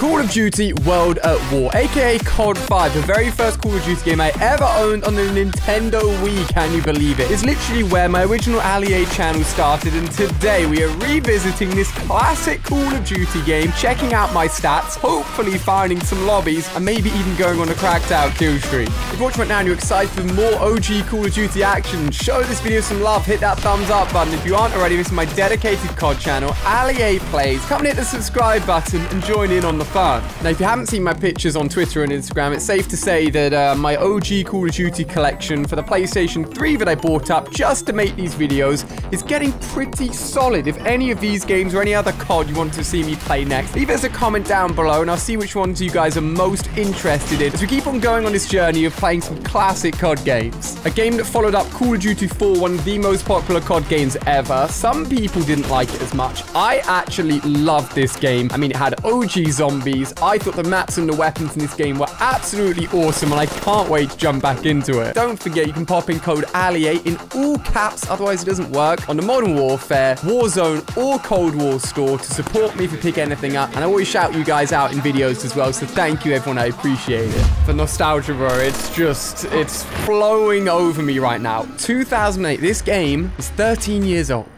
Call of Duty World at War, aka COD 5, the very first Call of Duty game I ever owned on the Nintendo Wii, can you believe it? It's literally where my original Ali-A channel started, and today we are revisiting this classic Call of Duty game, checking out my stats, hopefully finding some lobbies, and maybe even going on a cracked out kill streak. If you're watching right now and you're excited for more OG Call of Duty action, show this video some love, hit that thumbs up button. If you aren't already, this is my dedicated COD channel, Ali-A Plays. Come and hit the subscribe button and join in on the fun. Now, if you haven't seen my pictures on Twitter and Instagram, it's safe to say that uh, my OG Call of Duty collection for the PlayStation 3 that I bought up just to make these videos is getting pretty solid. If any of these games or any other COD you want to see me play next, leave us a comment down below and I'll see which ones you guys are most interested in as we keep on going on this journey of playing some classic COD games. A game that followed up Call of Duty 4, one of the most popular COD games ever. Some people didn't like it as much. I actually loved this game. I mean, it had OG zombies. I thought the maps and the weapons in this game were absolutely awesome, and I can't wait to jump back into it. Don't forget, you can pop in code ALIA in all caps, otherwise it doesn't work, on the Modern Warfare, Warzone, or Cold War store to support me if you pick anything up. And I always shout you guys out in videos as well, so thank you, everyone. I appreciate it. For nostalgia, bro, it's just, it's flowing over me right now. 2008, this game is 13 years old.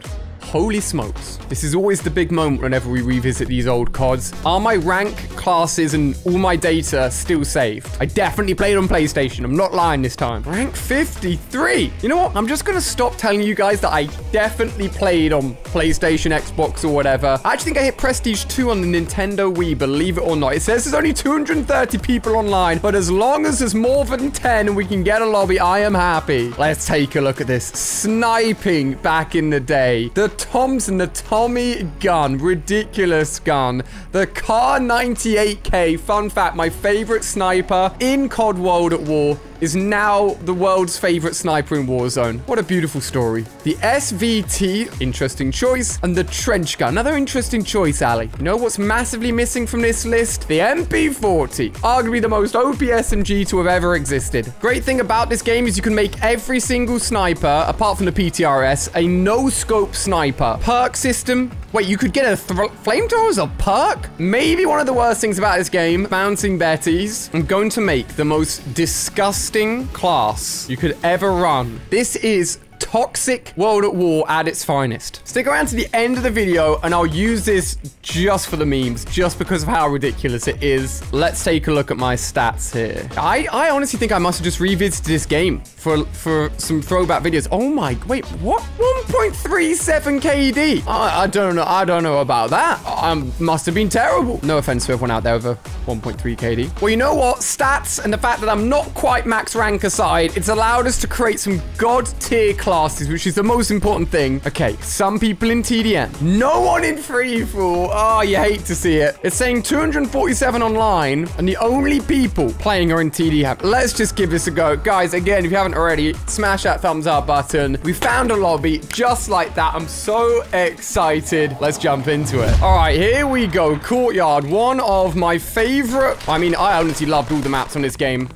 Holy smokes. This is always the big moment whenever we revisit these old CODs. Are my rank, classes, and all my data still saved? I definitely played on PlayStation. I'm not lying this time. Rank 53. You know what? I'm just going to stop telling you guys that I definitely played on PlayStation, Xbox, or whatever. I actually think I hit Prestige 2 on the Nintendo Wii, believe it or not. It says there's only 230 people online, but as long as there's more than 10 and we can get a lobby, I am happy. Let's take a look at this. Sniping back in the day. The Thompson, the Tommy gun, ridiculous gun. The Kar98K, fun fact, my favorite sniper in COD World at War is now the world's favorite sniper in Warzone. What a beautiful story. The SVT, interesting choice, and the trench gun, another interesting choice, Ali. You know what's massively missing from this list? The MP40, arguably the most OP SMG to have ever existed. Great thing about this game is you can make every single sniper, apart from the PTRS, a no-scope sniper. Perk system, Wait, you could get a flamethrower as a perk? Maybe one of the worst things about this game, bouncing Betties. I'm going to make the most disgusting class you could ever run. This is toxic World at War at its finest. Stick around to the end of the video and I'll use this just for the memes, just because of how ridiculous it is. Let's take a look at my stats here. I, I honestly think I must have just revisited this game for, for some throwback videos. Oh my, wait, what? 1.37 KD. I, I don't know. I don't know about that. I must have been terrible. No offense to everyone out there with a 1.3 KD. Well, you know what? Stats and the fact that I'm not quite max rank aside, it's allowed us to create some god tier class classes, which is the most important thing. Okay, some people in TDM. No one in Free-for-all. Oh, you hate to see it. It's saying 247 online, and the only people playing are in TDM. Let's just give this a go. Guys, again, if you haven't already, smash that thumbs up button. We found a lobby just like that. I'm so excited. Let's jump into it. All right, here we go. Courtyard, one of my favorite... I mean, I honestly loved all the maps on this game.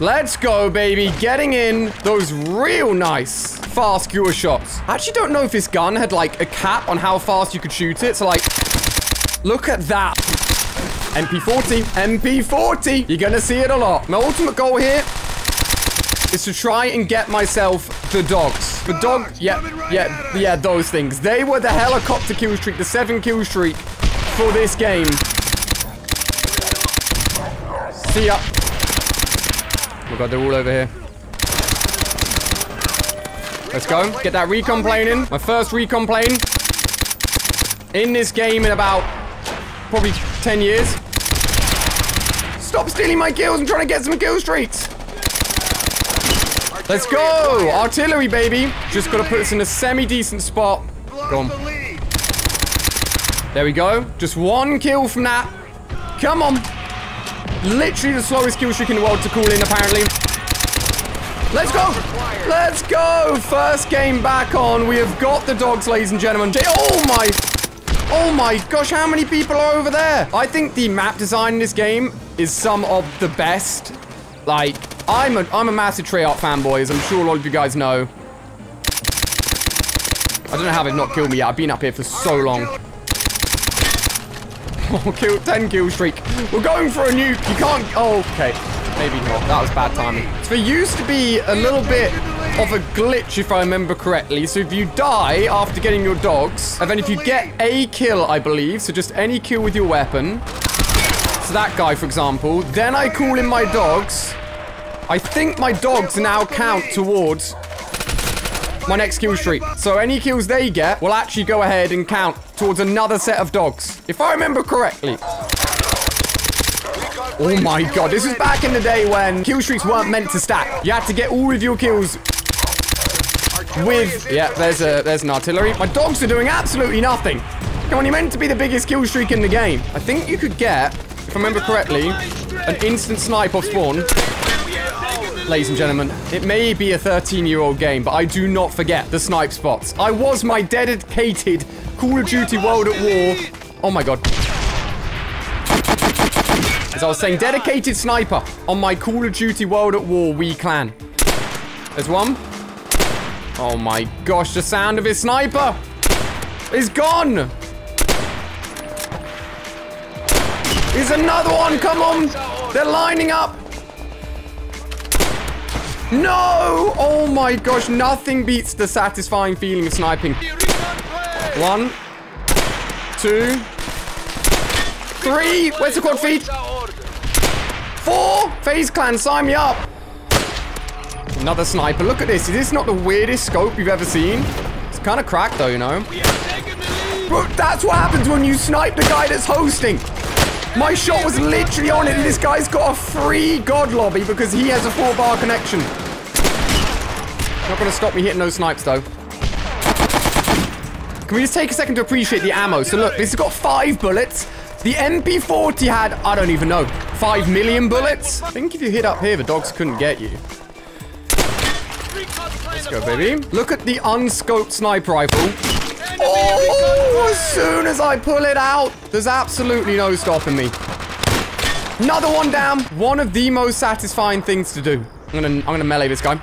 Let's go, baby. Getting in those real nice fast skewer shots. I actually don't know if this gun had, like, a cap on how fast you could shoot it. So, like, look at that. MP40. MP40. You're gonna see it a lot. My ultimate goal here is to try and get myself the dogs. The dog, yeah, yeah, yeah, those things. They were the helicopter kill streak, the seven kill streak for this game. See ya. Oh god, they're all over here. Let's go. Get that recon plane in. My first recon plane. In this game in about probably 10 years. Stop stealing my kills. I'm trying to get some kill streaks. Let's go. Artillery, baby. Just got to put us in a semi-decent spot. Go on. There we go. Just one kill from that. Come on. Literally the slowest kill streak in the world to call in, apparently. Let's go. Let's go. First game back on. We have got the dogs, ladies and gentlemen. Oh, my... Oh, my gosh. How many people are over there? I think the map design in this game is some of the best. Like, I'm a, I'm a massive Treyarch fanboy, as I'm sure a lot of you guys know. I don't know how they've not killed me yet. I've been up here for so long. Oh, kill, 10 kill streak. We're going for a nuke. You can't... Oh, okay. Maybe not. That was bad timing. So there used to be a little bit of a glitch, if I remember correctly. So if you die after getting your dogs, and then if you get a kill, I believe, so just any kill with your weapon, so that guy, for example, then I call in my dogs. I think my dogs now count towards my next kill streak. So any kills they get will actually go ahead and count towards another set of dogs. If I remember correctly. Oh my god, this was back in the day when kill streaks weren't meant to stack. You had to get all of your kills with... Yeah, there's a there's an artillery. My dogs are doing absolutely nothing. Come on, you're meant to be the biggest kill streak in the game. I think you could get, if I remember correctly, an instant snipe off spawn. Ladies and gentlemen, it may be a 13-year-old game, but I do not forget the snipe spots. I was my dedicated Call of Duty World at War. Oh my god. As I was saying, dedicated sniper on my Call of Duty World at War Wii clan. There's one. Oh my gosh, the sound of his sniper is gone. There's another one, come on. They're lining up. No! Oh my gosh, nothing beats the satisfying feeling of sniping. One, two, three. Where's the quad feed? Four. FaZe Clan, sign me up. Another sniper. Look at this. Is this not the weirdest scope you've ever seen? It's kind of cracked though, you know? But that's what happens when you snipe the guy that's hosting. My shot was literally on it, and this guy's got a free god lobby because he has a four-bar connection. Not to stop me hitting those snipes, though. Can we just take a second to appreciate the ammo? So look, this has got five bullets. The MP40 had, I don't even know, five million bullets? I think if you hit up here, the dogs couldn't get you. Let's go, baby. Look at the unscoped sniper rifle. Oh, as soon as I pull it out, there's absolutely no stopping me. Another one down. One of the most satisfying things to do. I'm gonna, I'm gonna melee this guy.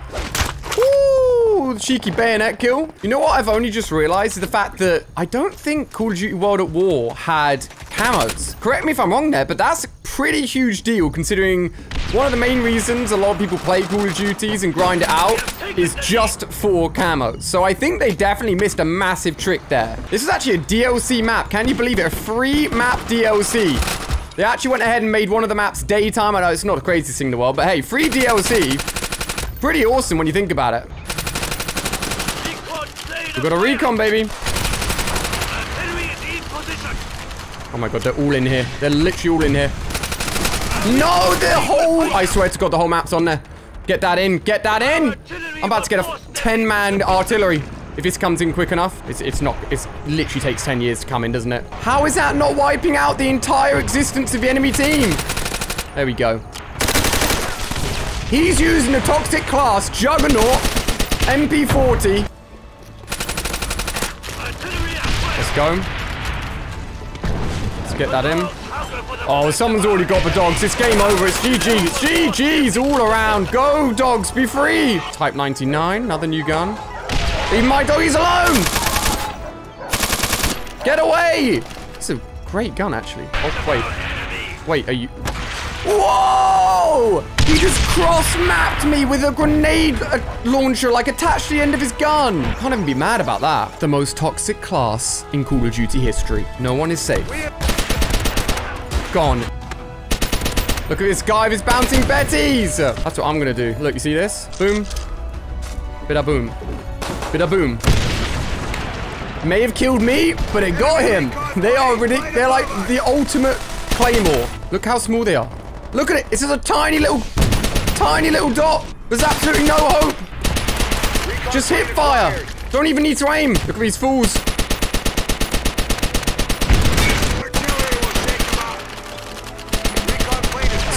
Ooh, cheeky bayonet kill. You know what I've only just realized is the fact that I don't think Call of Duty World at War had camos. Correct me if I'm wrong there, but that's a pretty huge deal considering one of the main reasons a lot of people play Call of Duties and grind it out is just for camos. So I think they definitely missed a massive trick there. This is actually a DLC map. Can you believe it? A free map DLC. They actually went ahead and made one of the maps daytime. I know it's not the craziest thing in the world, but hey, free DLC. Pretty awesome when you think about it. We got a recon, baby. Oh my god, they're all in here. They're literally all in here. No, the whole... I swear to god, the whole map's on there. Get that in. Get that in. I'm about to get a 10-man artillery. If this comes in quick enough, it's, it's not, it literally takes 10 years to come in, doesn't it? How is that not wiping out the entire existence of the enemy team? There we go. He's using a toxic class, Juggernaut, MP40. Let's go. Let's get that in. Oh, someone's already got the dogs. It's game over. It's GG. It's GG's all around. Go, dogs. Be free. Type 99. Another new gun. Leave my doggies alone. Get away. It's a great gun, actually. Oh, wait. Wait, are you... Whoa! He just cross-mapped me with a grenade uh, launcher, like, attached to the end of his gun. Can't even be mad about that. The most toxic class in Call of Duty history. No one is safe. Gone. Look at this guy with his bouncing betties. That's what I'm to do. Look, you see this? Boom. Bida boom. Bida boom. May have killed me, but it got him. They are ridiculous. They're like the ultimate claymore. Look how small they are. Look at it. It's just a tiny little, tiny little dot. There's absolutely no hope. Just hit fire. Don't even need to aim. Look at these fools.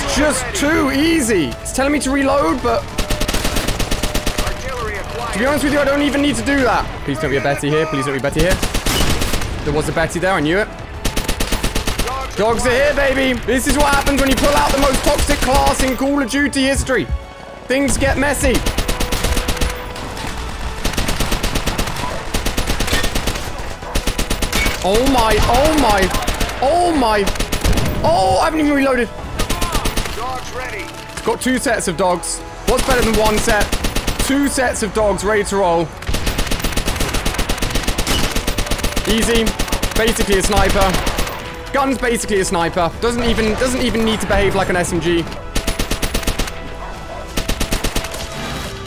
It's just too easy. It's telling me to reload, but... To be honest with you, I don't even need to do that. Please don't be a Betty here. Please don't be a Betty here. There was a Betty there. I knew it. Dogs are here, baby. This is what happens when you pull out the most toxic class in Call of Duty history. Things get messy. Oh my, oh my. Oh my. Oh, I haven't even reloaded. Dogs ready. Got two sets of dogs. What's better than one set? Two sets of dogs ready to roll. Easy. Basically a sniper. Gun's basically a sniper. Doesn't even doesn't even need to behave like an SMG.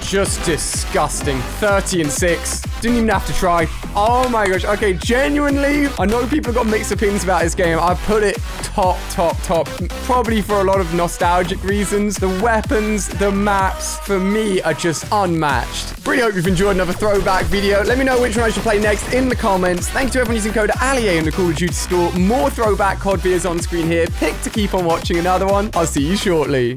Just disgusting. 30 and 6. Didn't even have to try. Oh my gosh. Okay, genuinely, I know people got mixed opinions about this game. I put it top, top, top. Probably for a lot of nostalgic reasons. The weapons, the maps, for me, are just unmatched. Really hope you've enjoyed another throwback video. Let me know which one I should play next in the comments. Thanks to everyone using code ALIA in the Call of Duty store. More throwback COD videos on screen here. Pick to keep on watching another one. I'll see you shortly.